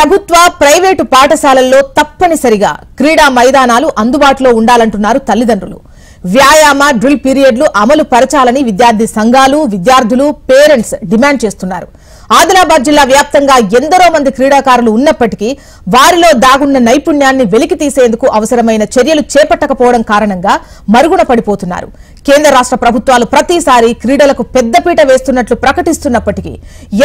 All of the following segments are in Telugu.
ప్రభుత్వ ప్రైవేటు పాఠశాలల్లో తప్పనిసరిగా క్రీడా మైదానాలు అందుబాటులో ఉండాలంటున్నారు తల్లిదండ్రులు. వ్యాయామ డ్రిల్ పీరియడ్లు అమలు పరచాలని విద్యార్థి సంఘాలు విద్యార్థులు పేరెంట్స్ డిమాండ్ చేస్తున్నారు. ఆదిలాబాద్ జిల్లా వ్యాప్తంగా ఎందరో మంది క్రీడాకారులు ఉన్నప్పటికీ వారిలో దాగున్న నైపుణ్యాన్ని వెలికి తీసేందుకు అవసరమైన చర్యలు చేపట్టకపోవడం కారణంగా మరుగున పడిపోతున్నారు. కేంద్ర రాష్ట్ర ప్రభుత్వాలు ప్రతిసారి క్రీడలకు పెద్దపీట వేస్తున్నట్లు ప్రకటిస్తున్నప్పటికీ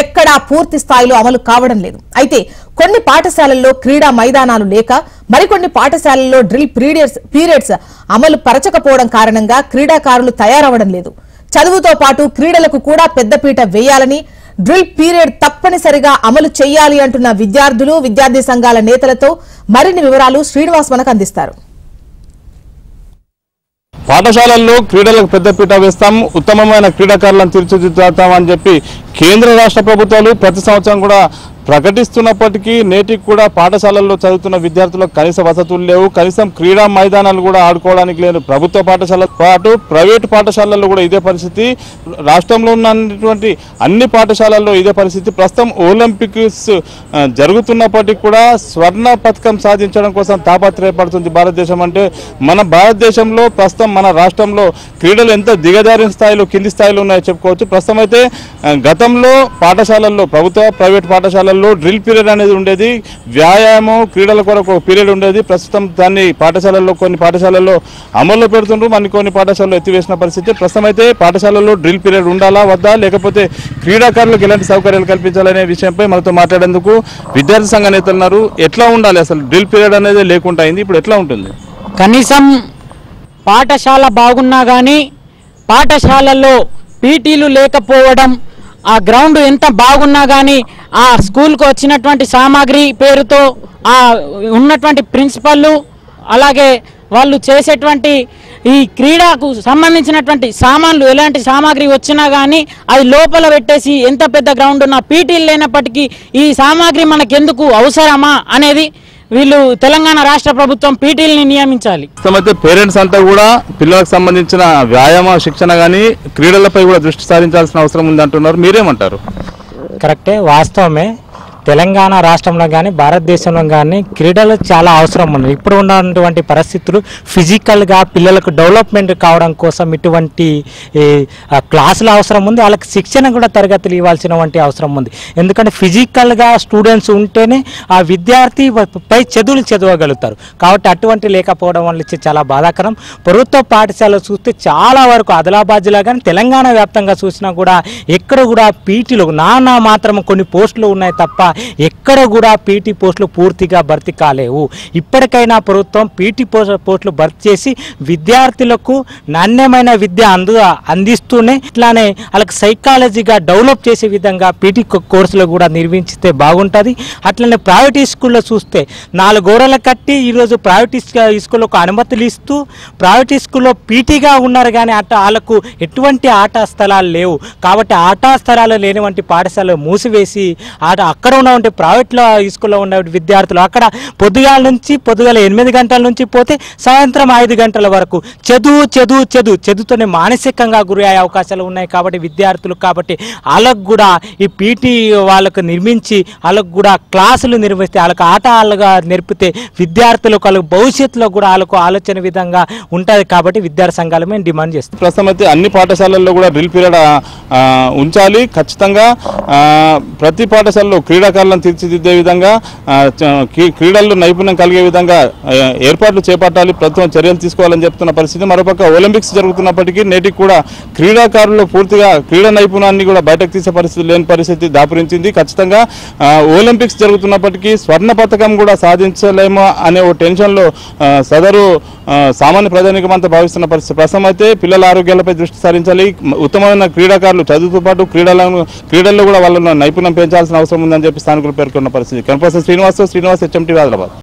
ఎక్కడా పూర్తి స్థాయిలో అమలు కావడం లేదు. అయితే కొన్ని పాఠశాలల్లో క్రీడా మైదానాలు లేక మరికొన్ని పాఠశాలల్లో డ్రిల్ పీరియడ్స్ పీరియడ్స్ అమలు పరచకపోవడం కారణంగా క్రీడాకారులు తయారవడం లేదు. చదువుతో పాటు క్రీడలకు కూడా పెద్దపీట వేయాలని డ్రిల్ పీరియడ్ తప్పనిసరిగా అమలు చేయాలి అంటున్న విద్యార్థులు విద్యార్థి సంఘాల నేతలతో మరిన్ని వివరాలు శ్రీనివాస్ మనకు అందిస్తారు. పాఠశాలల్లో క్రీడలకు పెద్దపీట వేస్తాం. ఉత్తమమైన క్రీడాకారులను తీర్చిదిద్దుతామని చెప్పి కేంద్ర రాష్ట్ర ప్రభుత్వాలు ప్రతి సంవత్సరం కూడా ప్రకటిస్తున్నప్పటికీ నేటికి కూడా పాఠశాలల్లో చదువుతున్న విద్యార్థులకు కనీస వసతులు లేవు. కనీసం క్రీడా మైదానాలు కూడా ఆడుకోవడానికి లేదు ప్రభుత్వ పాఠశాలతో పాటు ప్రైవేటు పాఠశాలల్లో కూడా ఇదే పరిస్థితి. రాష్ట్రంలో ఉన్నటువంటి అన్ని పాఠశాలల్లో ఇదే పరిస్థితి. ప్రస్తుతం ఒలింపిక్స్ జరుగుతున్నప్పటికీ కూడా స్వర్ణ పథకం సాధించడం కోసం తాపత్రయపడుతుంది భారతదేశం అంటే మన భారతదేశంలో ప్రస్తుతం మన రాష్ట్రంలో క్రీడలు ఎంత దిగజారిన స్థాయిలో కింది స్థాయిలో ఉన్నాయో చెప్పుకోవచ్చు. ప్రస్తుతం అయితే గతంలో పాఠశాలల్లో ప్రభుత్వ ప్రైవేట్ పాఠశాలల్లో డ్రిల్ పీరియడ్ అనేది ఉండేది. వ్యాయామం క్రీడల కొరకు ఒక పీరియడ్ ఉండేది. ప్రస్తుతం దాన్ని పాఠశాలల్లో కొన్ని పాఠశాలల్లో అమల్లో పెడుతుండ్రు. మన కొన్ని పాఠశాలలో ఎత్తివేసిన పరిస్థితి. ప్రస్తుతం అయితే పాఠశాలల్లో డ్రిల్ పీరియడ్ ఉండాలా వద్దా? లేకపోతే క్రీడాకారులకు ఎలాంటి సౌకర్యాలు కల్పించాలనే విషయంపై మనతో మాట్లాడేందుకు విద్యార్థి సంఘ నేతలున్నారు ఎట్లా ఉండాలి అసలు డ్రిల్ పీరియడ్ అనేది లేకుండా అయింది? ఇప్పుడు ఎట్లా ఉంటుంది? కనీసం పాఠశాల బాగున్నా కానీ పాఠశాలల్లో పీటీలు లేకపోవడం ఆ గ్రౌండ్ ఎంత బాగున్నా కానీ ఆ స్కూల్కు వచ్చినటువంటి సామాగ్రి పేరుతో ఆ ఉన్నటువంటి ప్రిన్సిపల్లు అలాగే వాళ్ళు చేసేటువంటి ఈ క్రీడకు సంబంధించినటువంటి సామాన్లు ఎలాంటి సామాగ్రి వచ్చినా కానీ అది లోపల పెట్టేసి ఎంత పెద్ద గ్రౌండ్ ఉన్న పీటీలు లేనప్పటికీ ఈ సామాగ్రి మనకెందుకు అవసరమా అనేది వీళ్ళు తెలంగాణ రాష్ట్ర ప్రభుత్వం పీటీలని నియమించాలి. పేరెంట్స్ అంతా కూడా పిల్లలకు సంబంధించిన వ్యాయామ శిక్షణ కానీ క్రీడలపై కూడా దృష్టి సారించాల్సిన అవసరం ఉంది అంటున్నారు మీరేమంటారు? కరెక్టే వాస్తవమే. తెలంగాణ రాష్ట్రంలో కానీ భారతదేశంలో కానీ క్రీడలు చాలా అవసరం ఉన్నాయి ఇప్పుడు ఉన్నటువంటి పరిస్థితులు ఫిజికల్గా పిల్లలకు డెవలప్మెంట్ కావడం కోసం ఇటువంటి క్లాసులు అవసరం ఉంది. వాళ్ళకి శిక్షణ కూడా తరగతులు ఇవ్వాల్సినటువంటి అవసరం ఉంది. ఎందుకంటే ఫిజికల్గా స్టూడెంట్స్ ఉంటేనే ఆ విద్యార్థి పై చదువులు చదవగలుగుతారు. కాబట్టి అటువంటి లేకపోవడం వల్ల చాలా బాధాకరం. ప్రభుత్వ పాఠశాలలో చూస్తే చాలా వరకు ఆదిలాబాద్ జిల్లా కానీ తెలంగాణ వ్యాప్తంగా చూసినా కూడా ఎక్కడ కూడా పీటీలు నానా మాత్రం కొన్ని పోస్టులు ఉన్నాయి తప్ప ఎక్కడ కూడా పీటీ పోస్టులు పూర్తిగా భర్తీ కాలేవు. ఇప్పటికైనా ప్రభుత్వం పీటీ పోస్టులు భర్తీ చేసి విద్యార్థులకు నాణ్యమైన విద్య అందు అందిస్తూనే ఇట్లానే వాళ్ళకి సైకాలజీగా డెవలప్ చేసే విధంగా పీటీ కోర్సులు కూడా నిర్మించితే బాగుంటుంది. అట్లనే ప్రైవేట్ స్కూల్లో చూస్తే నాలుగు గోడలు కట్టి ఈరోజు ప్రైవేట్ స్కూళ్ళకు అనుమతులు ఇస్తూ ప్రైవేట్ స్కూల్లో పీటీగా ఉన్నారు కానీ అట్ట వాళ్ళకు ఎటువంటి ఆట స్థలాలు లేవు. కాబట్టి ఆటా స్థలాలు లేనివంటి పాఠశాలలు మూసివేసి అక్కడ అక్కడ ఉన్నటువంటి ప్రైవేట్లో స్కూల్లో ఉన్న విద్యార్థులు అక్కడ పొద్దుగాల నుంచి పొద్దుగాల ఎనిమిది గంటల నుంచి పోతే సాయంత్రం ఐదు గంటల వరకు చదువు చదువు చదువు. చదువుతోనే మానసికంగా గురి అయ్యే అవకాశాలు ఉన్నాయి కాబట్టి విద్యార్థులు కాబట్టి వాళ్ళకు కూడా ఈ పీటీ వాళ్ళకు నిర్మించి వాళ్ళకు కూడా క్లాసులు నిర్వహిస్తే వాళ్ళకు ఆట వాళ్ళగా నేర్పితే విద్యార్థులకు వాళ్ళకు భవిష్యత్తులో కూడా వాళ్ళకు ఆలోచన విధంగా ఉంటుంది కాబట్టి విద్యార్థి సంఘాలు మేము డిమాండ్ చేస్తాం. ప్రస్తుతం అయితే అన్ని పాఠశాలల్లో కూడా డ్రిల్ పీరియడ్ ఉంచాలి. ఖచ్చితంగా ప్రతి పాఠశాలలో క్రీడాకారులను తీర్చిదిద్దే విధంగా క్రీడల్లో నైపుణ్యం కలిగే విధంగా ఏర్పాట్లు చేపట్టాలి ప్రభుత్వం చర్యలు తీసుకోవాలని చెప్తున్న పరిస్థితి. మరోపక్క ఒలింపిక్స్ జరుగుతున్నప్పటికీ నేటికి కూడా క్రీడాకారులు పూర్తిగా క్రీడా నైపుణ్యాన్ని కూడా బయటకు తీసే పరిస్థితి లేని పరిస్థితి దాపురించింది. ఖచ్చితంగా ఒలింపిక్స్ జరుగుతున్నప్పటికీ స్వర్ణ పథకం కూడా సాధించలేమో అనే ఓ టెన్షన్లో సదరు సామాన్య ప్రజానికం అంతా భావిస్తున్న పరిస్థితి. ప్రస్తుతం అయితే పిల్లల ఆరోగ్యాలపై దృష్టి సారించాలి. ఉత్తమమైన క్రీడాకారులు చదువుతో పాటు క్రీడలను క్రీడల్లో కూడా వాళ్ళ నైపుణ్యం పెంచాల్సిన అవసరం ఉందని చెప్పి స్థానికులు పేర్కొన్న పరిస్థితి. కనపర్సన్ శ్రీనివాస్ శ్రీనివాస్ హెచ్ఎంటీ హైదరాబాద్.